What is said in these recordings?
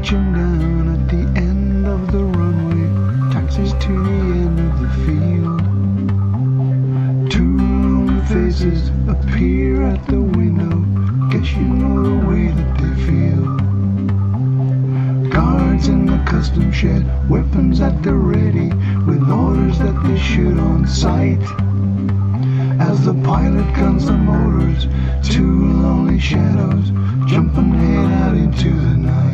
touching down at the end of the runway. Taxis to the end of the field. Two lonely faces appear at the window. Guess you know the way that they feel. Guards in the custom shed, weapons at the ready, with orders that they shoot on sight. As the pilot guns the motors, two lonely shadows jumping head out into the night.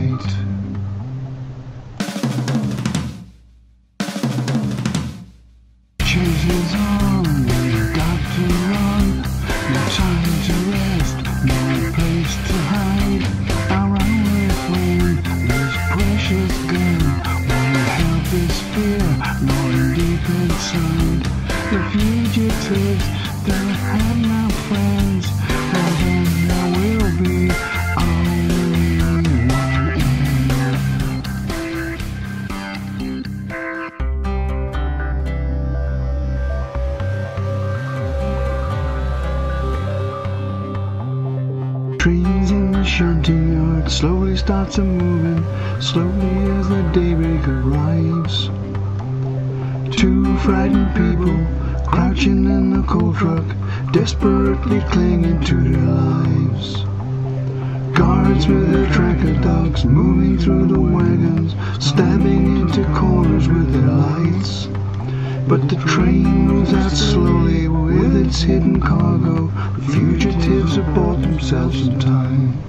Trains in the shunting yard slowly starts a moving, slowly as the daybreak arrives. Two frightened people crouching in the coal truck, desperately clinging to their lives. Guards with their tracker dogs moving through the wagons, stabbing into corners with their lights. But the train moves out slowly with its hidden cargo. The fugitives have bought themselves some time.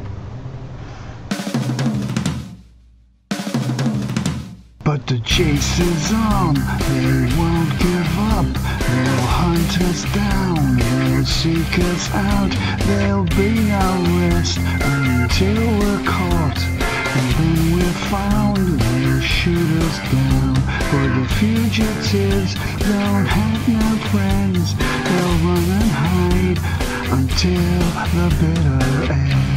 But the chase is on, they won't give up. They'll hunt us down, they'll seek us out. There'll be no rest until we're caught. And then we're found, they'll shoot us down. For the fugitives don't have no friends. They'll run and hide until the bitter end.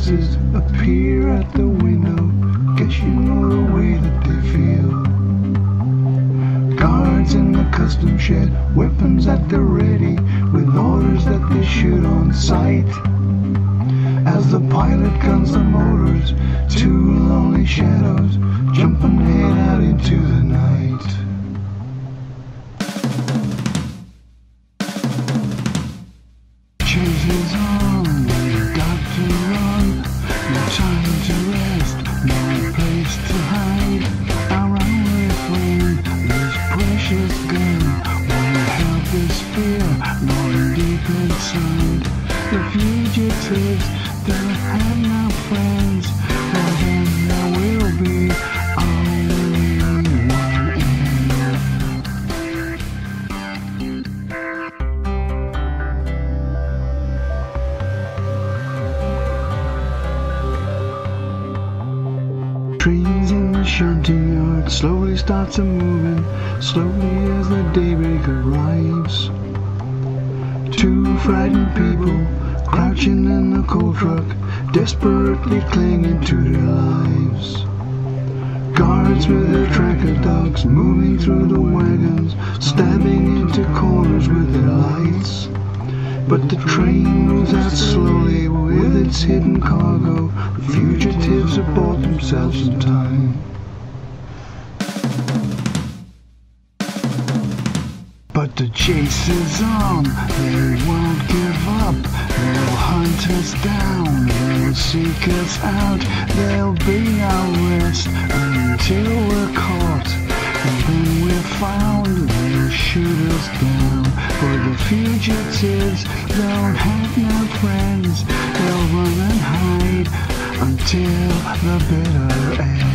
Faces appear at the window. Guess you know the way that they feel. Guards in the custom shed, weapons at the ready, with orders that they shoot on sight. As the pilot guns the motors, two lonely shadows jumping head out into the night. Fugitives don't have no friends. For them there will be only one end. Trains in the shunting yard slowly starts a moving, slowly as the daybreak arrives. Two frightened people crouching in the coal truck, desperately clinging to their lives. Guards with their tracker dogs moving through the wagons, stabbing into corners with their lights. But the train moves out slowly with its hidden cargo. The fugitives have bought themselves some time. But the chase is on, they won't give up. They'll hunt us down, they'll seek us out. There'll be no rest until we're caught. And then we're found, they'll shoot us down. For the fugitives don't have no friends. They'll run and hide until the bitter end.